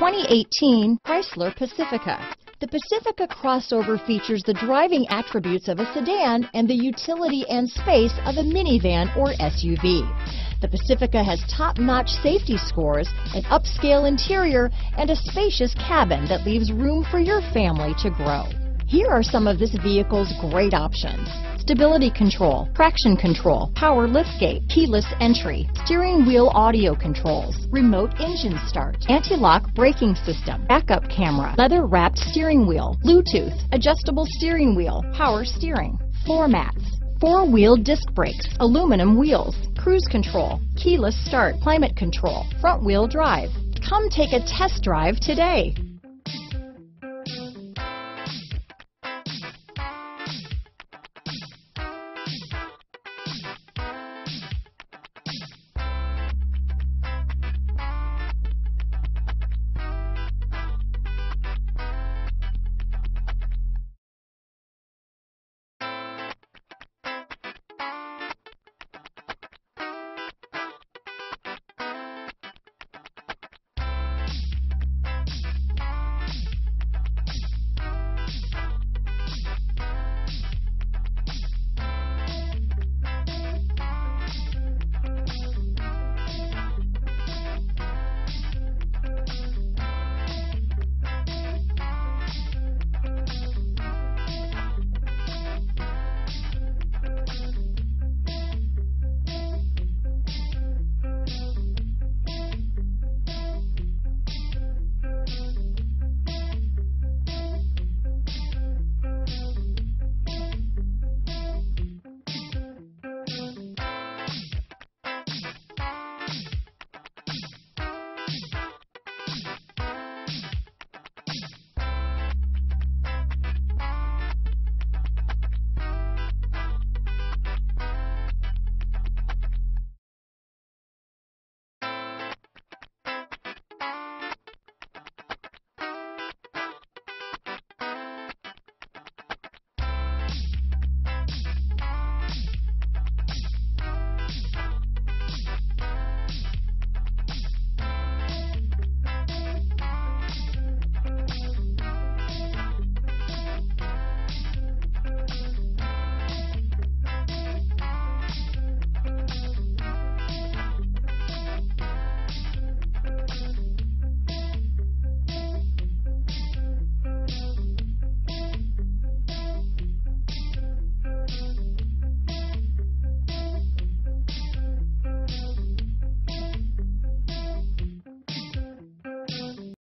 2018 Chrysler Pacifica. The Pacifica crossover features the driving attributes of a sedan and the utility and space of a minivan or SUV. The Pacifica has top-notch safety scores, an upscale interior, and a spacious cabin that leaves room for your family to grow. Here are some of this vehicle's great options. Stability control, traction control, power liftgate, keyless entry, steering wheel audio controls, remote engine start, anti-lock braking system, backup camera, leather wrapped steering wheel, Bluetooth, adjustable steering wheel, power steering, floor mats, four-wheel disc brakes, aluminum wheels, cruise control, keyless start, climate control, front wheel drive. Come take a test drive today.